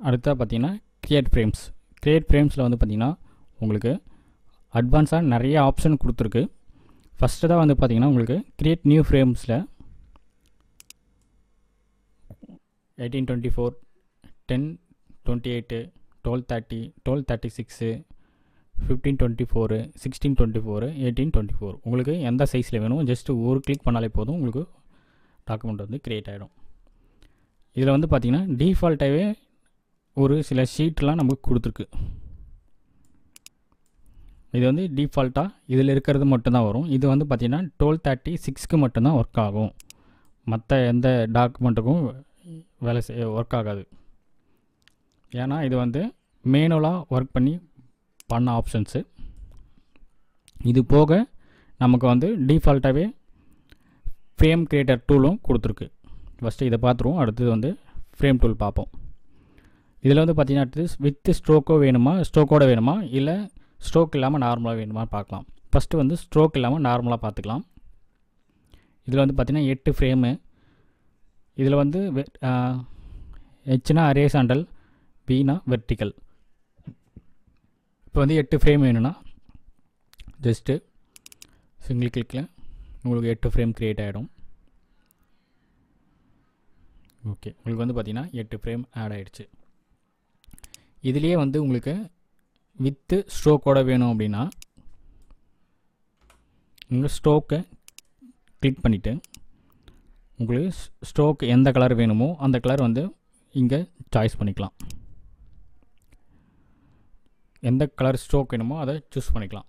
அடுத்தா பார்த்தீங்கன்னா create frames create ஃப்ரேம்ஸில் வந்து பார்த்தீங்கன்னா உங்களுக்கு அட்வான்ஸாக நிறைய ஆப்ஷன் கொடுத்துருக்கு. ஃபஸ்ட்டு தான் வந்து பார்த்தீங்கன்னா உங்களுக்கு create new ஃப்ரேம்ஸில் eighteen twenty four ten twenty eight twelve thirty twelve thirty six fifteen twenty four sixteen twenty four eighteen twenty four உங்களுக்கு எந்த சைஸில் வேணும் ஜஸ்ட்டு ஒரு கிளிக் பண்ணாலே போதும் உங்களுக்கு டாக்குமெண்ட் வந்து க்ரியேட் ஆகிடும் இதில் வந்து பார்த்திங்கன்னா டீஃபால்ட்டாகவே ஒரு சில ஷீட்லாம் நமக்கு கொடுத்துருக்கு. இது வந்து டிஃபால்ட்டாக இதில் இருக்கிறது மட்டும்தான் வரும். இது வந்து பார்த்திங்கன்னா டுவெல் தேர்ட்டி சிக்ஸ்க்கு மட்டும்தான் ஒர்க் ஆகும். மற்ற எந்த டாக்குமெண்ட்டுக்கும் வேலை செய்ய ஒர்க் ஆகாது. ஏன்னா இது வந்து மேனுவலாக ஒர்க் பண்ணி பண்ண ஆப்ஷன்ஸு இது போக நமக்கு வந்து டிஃபால்ட்டாகவே ஃப்ரேம் க்ரியேட்டர் டூலும் கொடுத்துருக்கு. ஃபஸ்ட்டு இதை பார்த்துருவோம். அடுத்தது வந்து ஃப்ரேம் டூல் பார்ப்போம். இதில் வந்து பார்த்தீங்கன்னா அடுத்து வித் ஸ்ட்ரோக்கோ வேணுமா ஸ்ட்ரோக்கோட வேணுமா இல்லை ஸ்ட்ரோக் இல்லாமல் நார்மலாக வேணுமா பார்க்கலாம். ஃபஸ்ட்டு வந்து ஸ்ட்ரோக் இல்லாமல் நார்மலாக பார்த்துக்கலாம். இதில் வந்து பார்த்திங்கன்னா எட்டு ஃப்ரேமு இதில் வந்து ஹெச்னா அரே சாண்டல் வீணா வெர்டிக்கல் இப்போ வந்து எட்டு ஃப்ரேம் வேணும்னா ஜஸ்ட்டு சிங்கிள் கிளிக்கில் உங்களுக்கு எட்டு ஃப்ரேம் க்ரியேட் ஆகிடும் ஓகே உங்களுக்கு வந்து பார்த்திங்கன்னா எட்டு ஃப்ரேம் ஆட் ஆகிடுச்சு இதுலேயே வந்து உங்களுக்கு வித்து ஸ்ட்ரோக்கோட வேணும் அப்படின்னா உங்கள் ஸ்ட்ரோக்கை கிளிக் பண்ணிவிட்டு உங்களுக்கு ஸ்ட்ரோக் எந்த கலர் வேணுமோ அந்த கலர் வந்து இங்கே சாய்ஸ் பண்ணிக்கலாம். எந்த கலர் ஸ்ட்ரோக் வேணுமோ அதை சூஸ் பண்ணிக்கலாம்.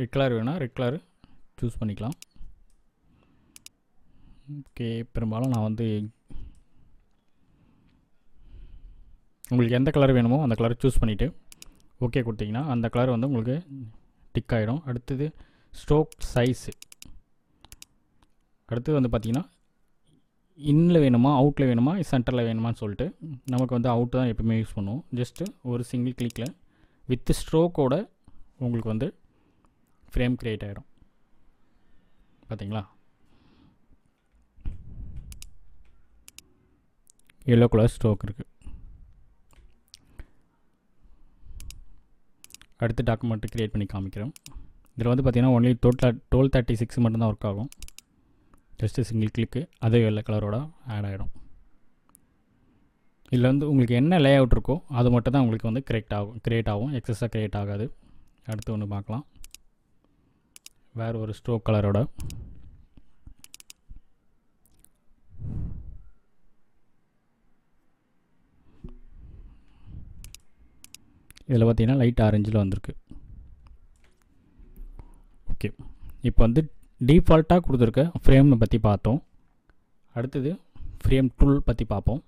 ரெட் கலர் வேணால் ரெட் கலர் சூஸ் பண்ணிக்கலாம். ஓகே பெரும்பாலும் நான் வந்து உங்களுக்கு எந்த கலர் வேணுமோ அந்த கலரை சூஸ் பண்ணிவிட்டு ஓகே கொடுத்தீங்கன்னா அந்த கலர் வந்து உங்களுக்கு டிக் ஆகிடும் அடுத்தது ஸ்ட்ரோக் சைஸு அடுத்தது வந்து பார்த்திங்கன்னா இன்னில் வேணுமா அவுட்டில் வேணுமா சென்டரில் வேணுமான்னு சொல்லிட்டு நமக்கு வந்து அவுட்டு தான் எப்பவுமே யூஸ் பண்ணுவோம். ஜஸ்ட்டு ஒரு சிங்கிள் கிளிக்கில் வித் ஸ்ட்ரோக்கோட உங்களுக்கு வந்து ஃப்ரேம் க்ரியேட் ஆகிடும் பார்த்தீங்களா எல்லோ கலர் ஸ்ட்ரோக் இருக்குது அடுத்து டாக்குமெண்ட்டு க்ரியேட் பண்ணி காமிக்கிறோம். இதில் வந்து பார்த்திங்கன்னா only total twelve thirty six மட்டும்தான் ஒர்க் ஆகும். ஜஸ்ட்டு சிங்கிள் கிளிக்கு அதே வெள்ளை கலரோட ஆட் ஆகிடும் இதில் வந்து உங்களுக்கு என்ன லே அவுட் இருக்கோ அது மட்டும் தான் உங்களுக்கு வந்து கிரியேட் ஆகும் க்ரியேட் ஆகும் எக்ஸஸாக க்ரியேட் ஆகாது. அடுத்து ஒன்று பார்க்கலாம். வேறு ஒரு ஸ்ட்ரோக் கலரோட இதில் பார்த்தீங்கன்னா லைட் ஆரஞ்சில் வந்திருக்கு. ஓகே இப்போ வந்து டீஃபால்ட்டாக கொடுத்துருக்க ஃப்ரேமை பற்றி பார்த்தோம். அடுத்தது ஃப்ரேம் டூல் பற்றி பார்ப்போம்.